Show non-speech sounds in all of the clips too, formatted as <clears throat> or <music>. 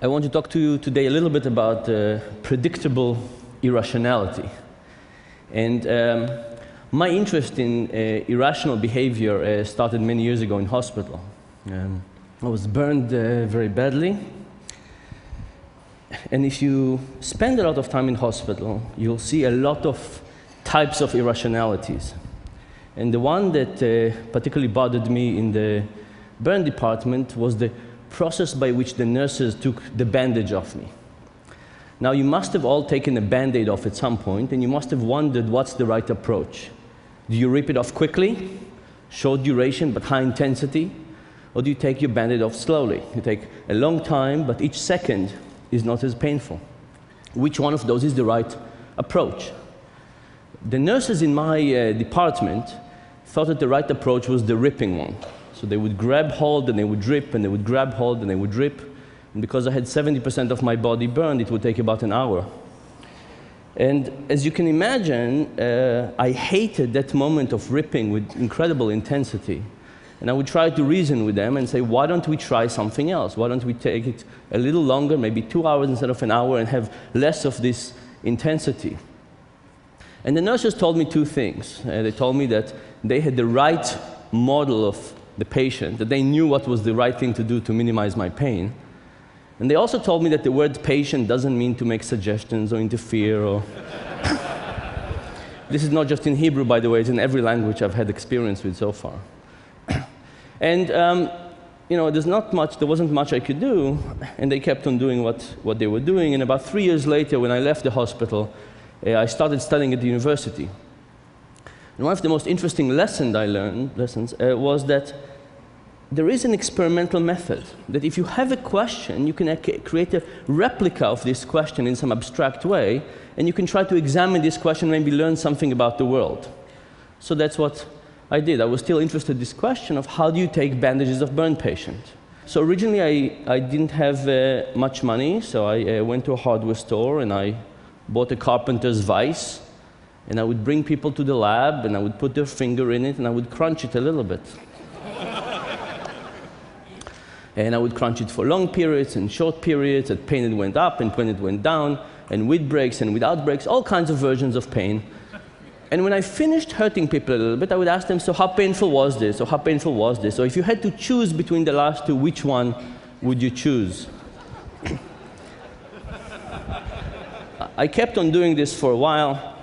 I want to talk to you today a little bit about uh, predictable irrationality. And um, my interest in uh, irrational behavior uh, started many years ago in hospital. Um, I was burned uh, very badly. And if you spend a lot of time in hospital, you'll see a lot of types of irrationalities. And the one that uh, particularly bothered me in the burn department was the process by which the nurses took the bandage off me. Now, you must have all taken a band aid off at some point, and you must have wondered what's the right approach. Do you rip it off quickly, short duration but high intensity, or do you take your band aid off slowly? You take a long time, but each second is not as painful. Which one of those is the right approach? The nurses in my uh, department thought that the right approach was the ripping one. So they would grab hold and they would drip and they would grab hold and they would drip. And because I had 70% of my body burned, it would take about an hour. And as you can imagine, uh, I hated that moment of ripping with incredible intensity. And I would try to reason with them and say, why don't we try something else? Why don't we take it a little longer, maybe two hours instead of an hour, and have less of this intensity? And the nurses told me two things. Uh, they told me that they had the right model of the patient, that they knew what was the right thing to do to minimize my pain. And they also told me that the word patient doesn't mean to make suggestions or interfere or. <laughs> this is not just in Hebrew, by the way, it's in every language I've had experience with so far. And, um, you know, there's not much, there wasn't much I could do, and they kept on doing what, what they were doing. And about three years later, when I left the hospital, uh, I started studying at the university. And one of the most interesting lessons I learned lessons, uh, was that there is an experimental method that if you have a question, you can create a replica of this question in some abstract way, and you can try to examine this question, and maybe learn something about the world. So that's what I did. I was still interested in this question of how do you take bandages of burn patient. So originally I, I didn't have uh, much money, so I uh, went to a hardware store and I bought a carpenter's vise, and I would bring people to the lab and I would put their finger in it and I would crunch it a little bit <laughs> and I would crunch it for long periods and short periods, and pain it went up and pain it went down, and with breaks and without breaks, all kinds of versions of pain. And when I finished hurting people a little bit, I would ask them, so how painful was this? Or how painful was this? Or if you had to choose between the last two, which one would you choose? I kept on doing this for a while.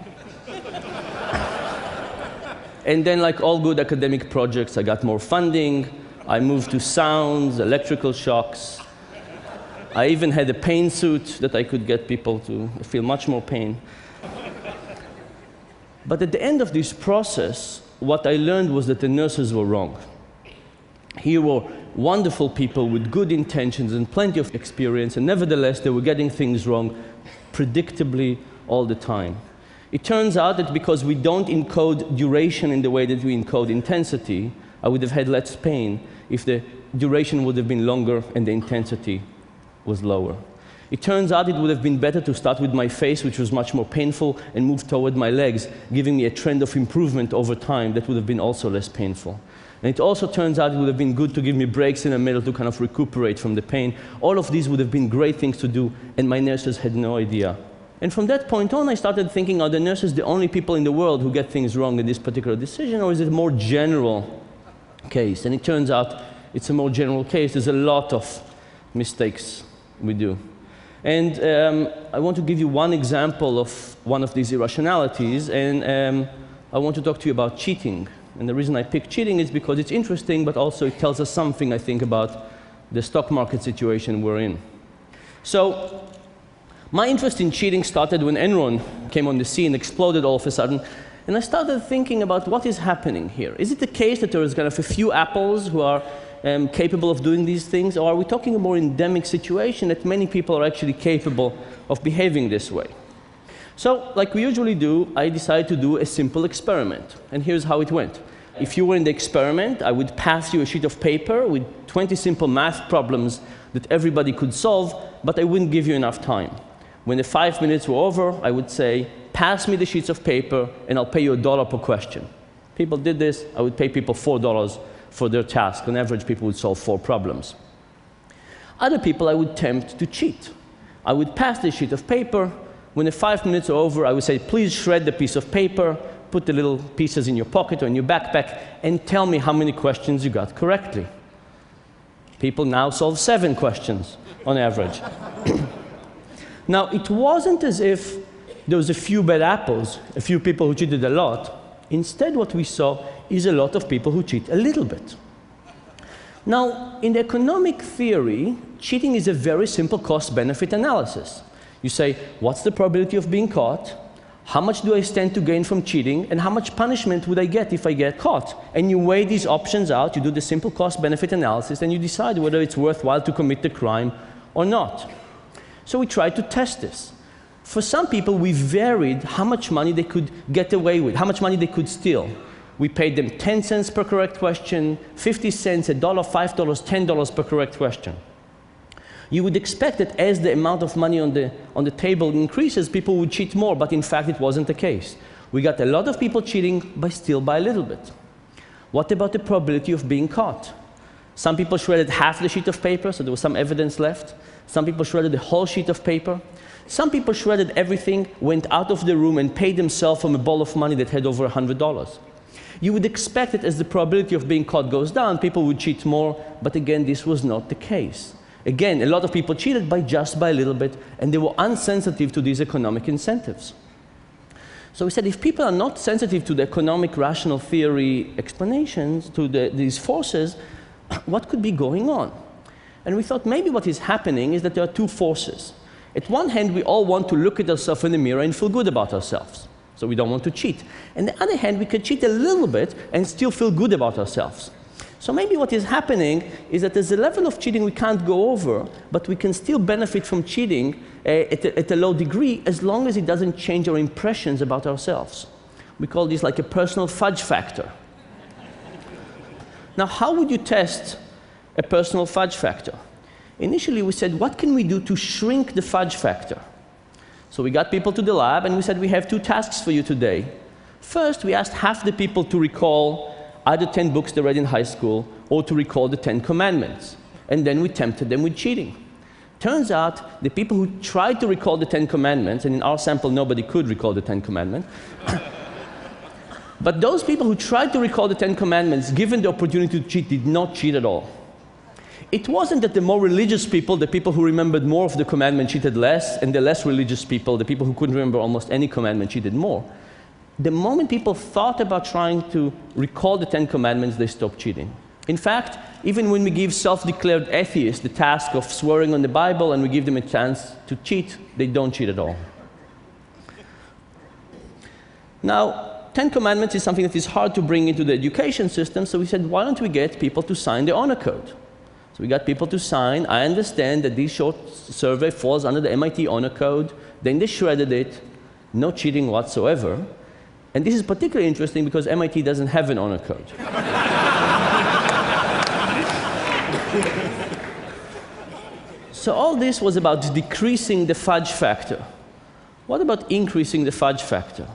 and then, like all good academic projects, I got more funding. I moved to sounds, electrical shocks. I even had a pain suit that I could get people to feel much more pain. But at the end of this process, what I learned was that the nurses were wrong. Here were wonderful people with good intentions and plenty of experience, and nevertheless, they were getting things wrong predictably all the time. It turns out that because we don't encode duration in the way that we encode intensity, I would have had less pain if the duration would have been longer and the intensity was lower. It turns out it would have been better to start with my face, which was much more painful, and move toward my legs, giving me a trend of improvement over time that would have been also less painful. And it also turns out it would have been good to give me breaks in the middle to kind of recuperate from the pain. All of these would have been great things to do, and my nurses had no idea. And from that point on, I started thinking, are the nurses the only people in the world who get things wrong in this particular decision, or is it a more general case. And it turns out it's a more general case. There's a lot of mistakes we do. And um, I want to give you one example of one of these irrationalities, and um, I want to talk to you about cheating. And the reason I picked cheating is because it's interesting, but also it tells us something, I think, about the stock market situation we're in. So, my interest in cheating started when Enron came on the scene, exploded all of a sudden, and I started thinking about what is happening here. Is it the case that there is kind of a few apples who are um, capable of doing these things, or are we talking a more endemic situation that many people are actually capable of behaving this way? So, like we usually do, I decided to do a simple experiment. And here's how it went. If you were in the experiment, I would pass you a sheet of paper with 20 simple math problems that everybody could solve, but I wouldn't give you enough time. When the five minutes were over, I would say, pass me the sheets of paper and I'll pay you a dollar per question. People did this, I would pay people $4 for their task. On average, people would solve four problems. Other people I would tempt to cheat. I would pass the sheet of paper. When the five minutes are over, I would say, please shred the piece of paper, put the little pieces in your pocket or in your backpack, and tell me how many questions you got correctly. People now solve seven questions on average. <coughs> now, it wasn't as if there was a few bad apples, a few people who cheated a lot. Instead, what we saw is a lot of people who cheat a little bit. Now, in the economic theory, cheating is a very simple cost-benefit analysis. You say, what's the probability of being caught? How much do I stand to gain from cheating? And how much punishment would I get if I get caught? And you weigh these options out, you do the simple cost-benefit analysis, and you decide whether it's worthwhile to commit the crime or not. So we tried to test this. For some people, we varied how much money they could get away with, how much money they could steal. We paid them 10 cents per correct question, 50 cents, a dollar, $5, $10 per correct question. You would expect that as the amount of money on the, on the table increases, people would cheat more, but in fact it wasn't the case. We got a lot of people cheating, but still by a little bit. What about the probability of being caught? Some people shredded half the sheet of paper, so there was some evidence left. Some people shredded the whole sheet of paper. Some people shredded everything, went out of the room, and paid themselves from a ball of money that had over $100. You would expect that as the probability of being caught goes down, people would cheat more, but again, this was not the case. Again, a lot of people cheated by just by a little bit, and they were unsensitive to these economic incentives. So we said if people are not sensitive to the economic rational theory explanations, to the, these forces, <clears throat> what could be going on? And we thought maybe what is happening is that there are two forces. At one hand, we all want to look at ourselves in the mirror and feel good about ourselves. So we don't want to cheat. On the other hand, we can cheat a little bit and still feel good about ourselves. So maybe what is happening is that there's a level of cheating we can't go over, but we can still benefit from cheating uh, at, a, at a low degree as long as it doesn't change our impressions about ourselves. We call this like a personal fudge factor. now, how would you test a personal fudge factor? Initially, we said, what can we do to shrink the fudge factor? So we got people to the lab and we said, we have two tasks for you today. First, we asked half the people to recall either 10 books they read in high school or to recall the 10 commandments. And then we tempted them with cheating. Turns out the people who tried to recall the 10 commandments, and in our sample nobody could recall the 10 commandments, <laughs> but those people who tried to recall the 10 commandments, given the opportunity to cheat, did not cheat at all. It wasn't that the more religious people, the people who remembered more of the commandment, cheated less, and the less religious people, the people who couldn't remember almost any commandment, cheated more. The moment people thought about trying to recall the Ten Commandments, they stopped cheating. In fact, even when we give self declared atheists the task of swearing on the Bible and we give them a chance to cheat, they don't cheat at all. Now, Ten Commandments is something that is hard to bring into the education system, so we said, why don't we get people to sign the honor code? So we got people to sign. I understand that this short survey falls under the MIT honor code. Then they shredded it, no cheating whatsoever. And this is particularly interesting because MIT doesn't have an honor code. <laughs> so all this was about decreasing the fudge factor. What about increasing the fudge factor?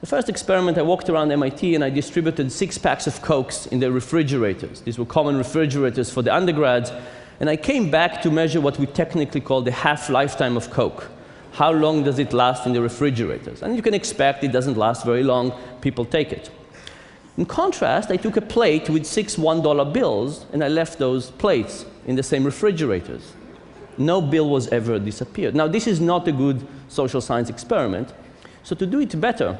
The first experiment, I walked around MIT and I distributed six packs of Cokes in the refrigerators. These were common refrigerators for the undergrads. And I came back to measure what we technically call the half-lifetime of Coke. How long does it last in the refrigerators? And you can expect it doesn't last very long. People take it. In contrast, I took a plate with six $1 bills and I left those plates in the same refrigerators. No bill was ever disappeared. Now, this is not a good social science experiment. So to do it better,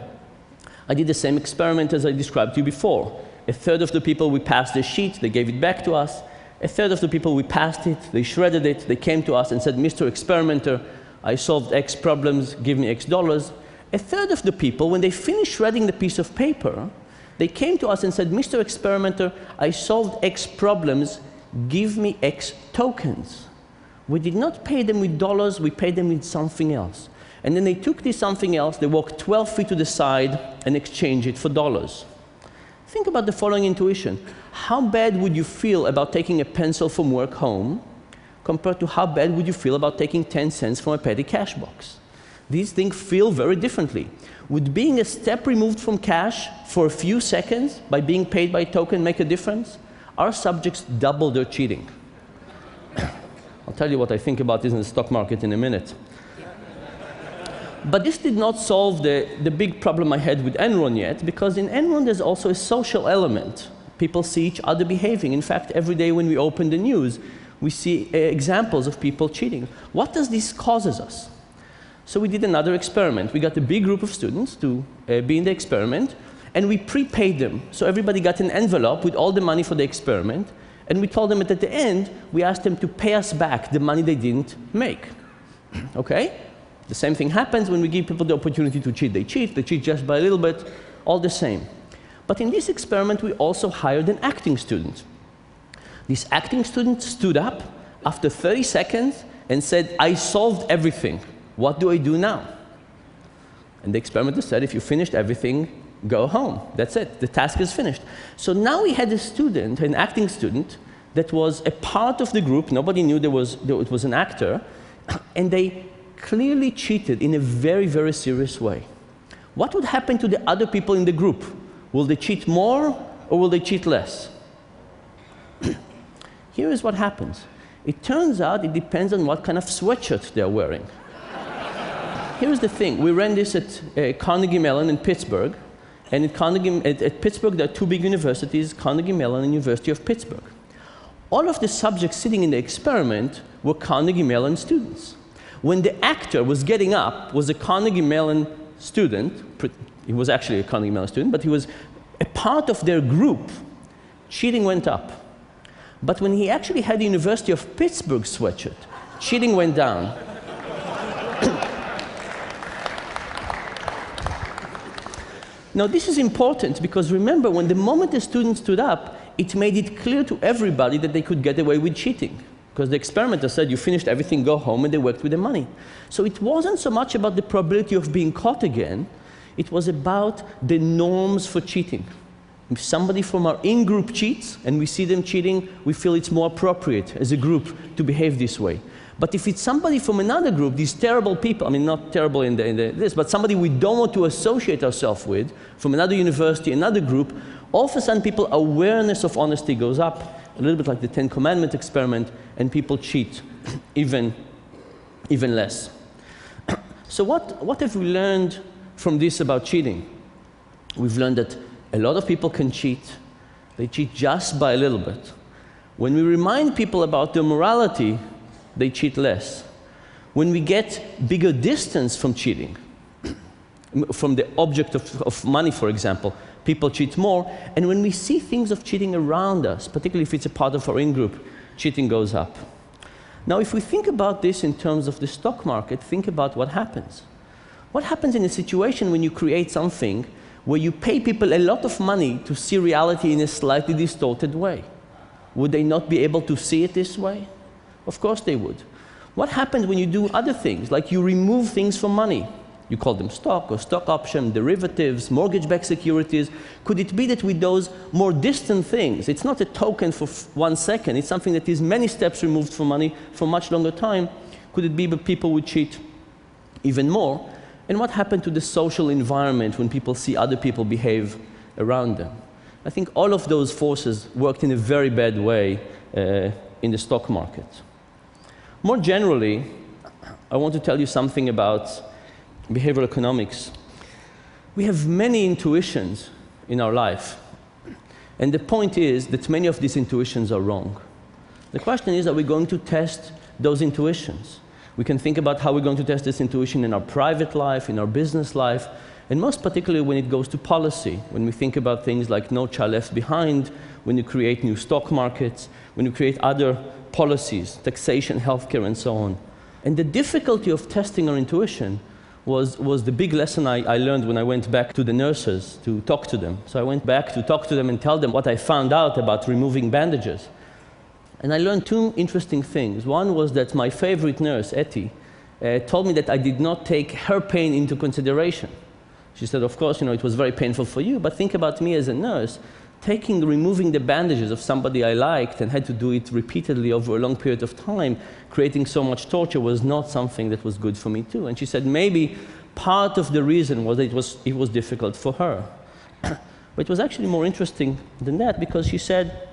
I did the same experiment as I described to you before. A third of the people we passed the sheet, they gave it back to us. A third of the people we passed it, they shredded it, they came to us and said, Mr. Experimenter, I solved X problems, give me X dollars. A third of the people, when they finished shredding the piece of paper, they came to us and said, Mr. Experimenter, I solved X problems, give me X tokens. We did not pay them with dollars, we paid them with something else. And then they took this something else, they walked 12 feet to the side and exchanged it for dollars. Think about the following intuition. How bad would you feel about taking a pencil from work home compared to how bad would you feel about taking 10 cents from a petty cash box? These things feel very differently. Would being a step removed from cash for a few seconds by being paid by token make a difference? Our subjects double their cheating. <coughs> I'll tell you what I think about this in the stock market in a minute. But this did not solve the, the big problem I had with Enron yet, because in Enron there's also a social element. People see each other behaving. In fact, every day when we open the news, we see uh, examples of people cheating. What does this causes us? So we did another experiment. We got a big group of students to uh, be in the experiment, and we prepaid them. So everybody got an envelope with all the money for the experiment, and we told them that at the end, we asked them to pay us back the money they didn't make. <clears throat> okay? The same thing happens when we give people the opportunity to cheat. They cheat, they cheat just by a little bit, all the same. But in this experiment, we also hired an acting student. This acting student stood up after 30 seconds and said, I solved everything. What do I do now? And the experimenter said, if you finished everything, go home. That's it. The task is finished. So now we had a student, an acting student, that was a part of the group. Nobody knew there was, there, it was an actor. <coughs> And they clearly cheated in a very, very serious way. What would happen to the other people in the group? Will they cheat more or will they cheat less? <clears throat> Here is what happens. It turns out it depends on what kind of sweatshirt they're wearing. Here's the thing. We ran this at uh, Carnegie Mellon in Pittsburgh. And at, Carnegie, at, at Pittsburgh, there are two big universities, Carnegie Mellon and University of Pittsburgh. All of the subjects sitting in the experiment were Carnegie Mellon students. When the actor was getting up, was a Carnegie Mellon student, he was actually a Carnegie Mellon student, but he was a part of their group, cheating went up. But when he actually had the University of Pittsburgh sweatshirt, cheating went down. <coughs> now, this is important because remember, when the moment the student stood up, it made it clear to everybody that they could get away with cheating because the experimenter said you finished everything, go home, and they worked with the money. So it wasn't so much about the probability of being caught again, it was about the norms for cheating. If somebody from our in-group cheats and we see them cheating, we feel it's more appropriate as a group to behave this way. But if it's somebody from another group, these terrible people, I mean, not terrible in, the, in the, this, but somebody we don't want to associate ourselves with, from another university, another group, all of a sudden people awareness of honesty goes up a little bit like the Ten Commandment experiment, and people cheat <coughs> even, even less. <coughs> so what, what have we learned from this about cheating? We've learned that a lot of people can cheat. They cheat just by a little bit. When we remind people about their morality, they cheat less. When we get bigger distance from cheating, <coughs> from the object of, of money, for example, people cheat more. And when we see things of cheating around us, particularly if it's a part of our in-group, cheating goes up. Now, if we think about this in terms of the stock market, think about what happens. What happens in a situation when you create something where you pay people a lot of money to see reality in a slightly distorted way? Would they not be able to see it this way? Of course they would. What happens when you do other things, like you remove things for money? You call them stock or stock option, derivatives, mortgage-backed securities. Could it be that with those more distant things, it's not a token for one second, it's something that is many steps removed from money for much longer time. Could it be that people would cheat even more? And what happened to the social environment when people see other people behave around them? I think all of those forces worked in a very bad way uh, in the stock market. More generally, I want to tell you something about behavioral economics, we have many intuitions in our life. And the point is that many of these intuitions are wrong. The question is, are we going to test those intuitions? We can think about how we're going to test this intuition in our private life, in our business life, and most particularly when it goes to policy, when we think about things like No Child Left Behind, when you create new stock markets, when you create other policies, taxation, healthcare, and so on. And the difficulty of testing our intuition was, was the big lesson I, I learned when I went back to the nurses to talk to them. So I went back to talk to them and tell them what I found out about removing bandages. And I learned two interesting things. One was that my favorite nurse, Etty, uh, told me that I did not take her pain into consideration. She said, Of course, you know, it was very painful for you, but think about me as a nurse. Taking, removing the bandages of somebody I liked and had to do it repeatedly over a long period of time, creating so much torture was not something that was good for me too. And she said, maybe part of the reason was that it was, it was difficult for her. <coughs> but it was actually more interesting than that because she said,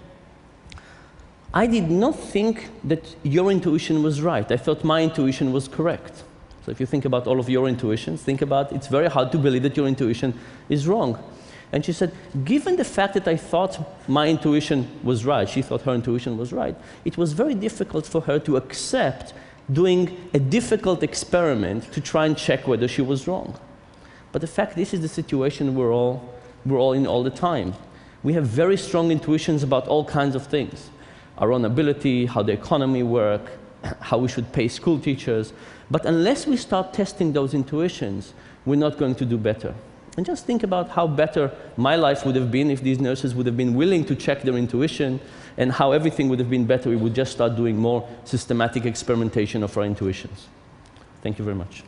I did not think that your intuition was right. I thought my intuition was correct. So if you think about all of your intuitions, think about it's very hard to believe that your intuition is wrong. And she said, given the fact that I thought my intuition was right, she thought her intuition was right, it was very difficult for her to accept doing a difficult experiment to try and check whether she was wrong. But the fact this is the situation we're all, we're all in all the time. We have very strong intuitions about all kinds of things. Our own ability, how the economy works, <clears throat> how we should pay school teachers. But unless we start testing those intuitions, we're not going to do better. And just think about how better my life would have been if these nurses would have been willing to check their intuition and how everything would have been better. If we would just start doing more systematic experimentation of our intuitions. Thank you very much.